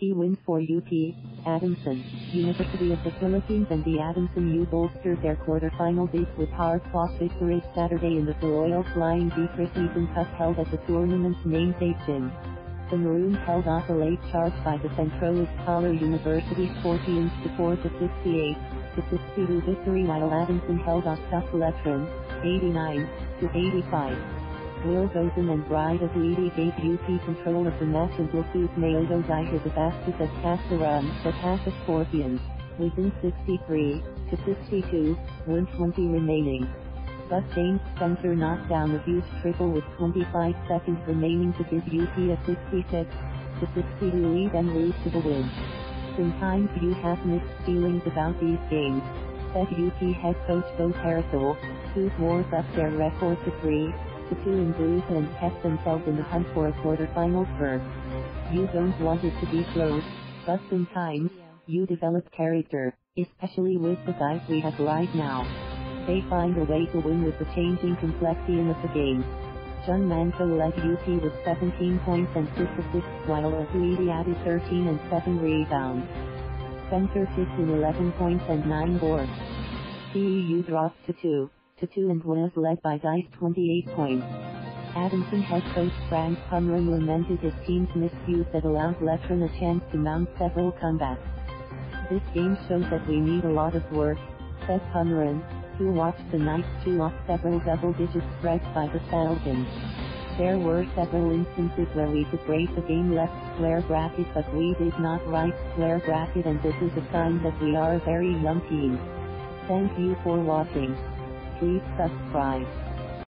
Key wins for UP, Adamson, University of the Philippines and the Adamson U bolstered their quarterfinal bid with hard-fought victories Saturday in the Filoil Flying V Season Cup held at the tournament's namesake gym. The Maroons held off a late charge by the Centro Escolar University Scorpions to 4 to 68 to 62 victory while Adamson held off tough Letran, 89 to 85. Will Gozum and Bride of gave UP control of the match and Lufus Maodo to the basket that cast a run past the Scorpions, within 63 to 62, 120 remaining. But James Spencer knocked down the huge triple with 25 seconds remaining to give UP a 66 to 62 lead and lose to the win. Sometimes you have mixed feelings about these games, said UP head coach Bo Perasol, who wars up their record to 3 to 2 in blues and kept themselves in the hunt for a quarterfinal berth. You don't want it to be close, but sometimes, you develop character, especially with the guys we have right now. They find a way to win with the changing complexion of the game. Jun Manzo led UP with 17 points and 6 assists while Akhuetie added 13 and 7 rebounds. Spencer sits in 11 points and 9 boards. CEU dropped to 2 to 2 and was led by Dice 28 points. Adamson head coach Franz Pumaren lamented his team's miscues that allowed Letran a chance to mount several comebacks. This game shows that we need a lot of work, said Pumren, who watched the Knights chew off several double-digit spreads by the Falcons. There were several instances where we could break the game left square bracket but we did not right square bracket and this is a sign that we are a very young team. Thank you for watching. Please subscribe.